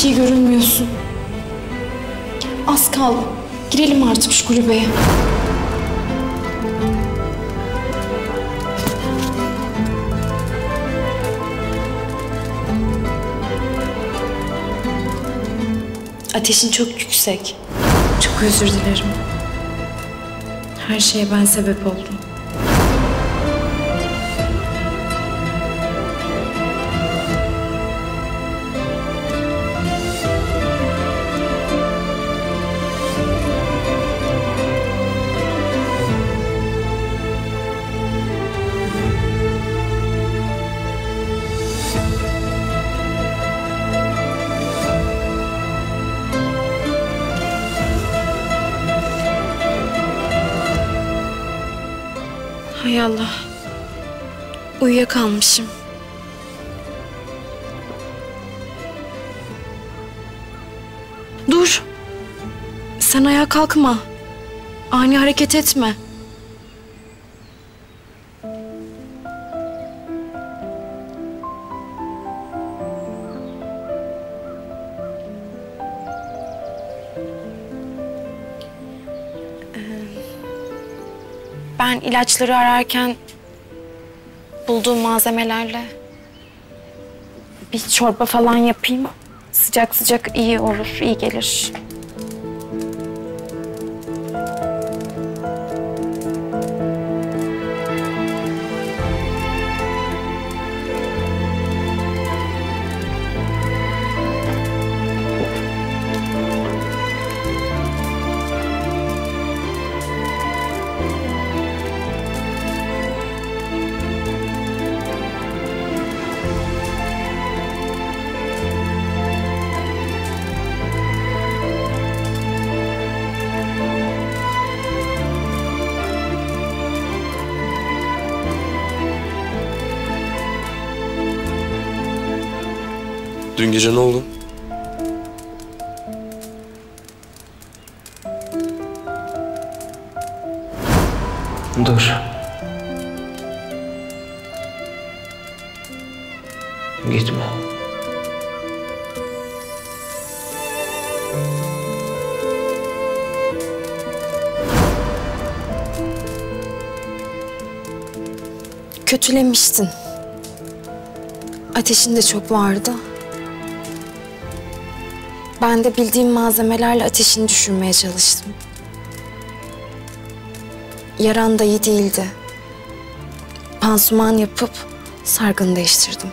Hiç iyi görünmüyorsun. Az kaldı. Girelim artık şu kulübeye. Ateşin çok yüksek. Çok özür dilerim. Her şeye ben sebep oldum. Hay Allah. Uyuyakalmışım. Dur. Sen ayağa kalkma. Ani hareket etme. Ben ilaçları ararken bulduğum malzemelerle bir çorba falan yapayım. Sıcak sıcak iyi olur, iyi gelir. Dün gece ne oldu? Dur. Gitme. Kötülemiştin. Ateşin de çok vardı. Ben de bildiğim malzemelerle ateşini düşürmeye çalıştım. Yaran da iyi değildi. Pansuman yapıp sargını değiştirdim.